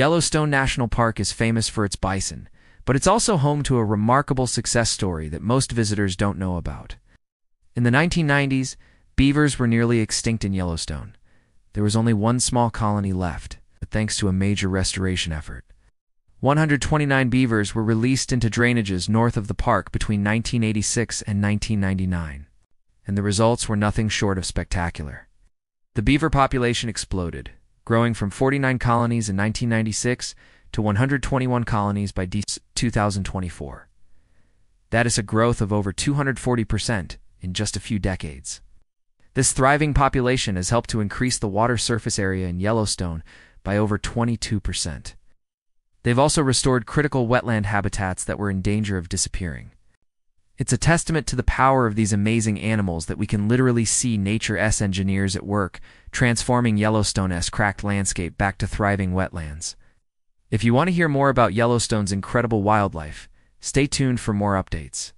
Yellowstone National Park is famous for its bison, but it's also home to a remarkable success story that most visitors don't know about. In the 1990s, beavers were nearly extinct in Yellowstone. There was only one small colony left, but thanks to a major restoration effort. 129 beavers were released into drainages north of the park between 1986 and 1999, and the results were nothing short of spectacular. The beaver population exploded, growing from 49 colonies in 1996 to 121 colonies by 2024. That is a growth of over 240% in just a few decades. This thriving population has helped to increase the water surface area in Yellowstone by over 22%. They've also restored critical wetland habitats that were in danger of disappearing. It's a testament to the power of these amazing animals that we can literally see Nature S engineers at work transforming Yellowstone's cracked landscape back to thriving wetlands. If you want to hear more about Yellowstone's incredible wildlife, stay tuned for more updates.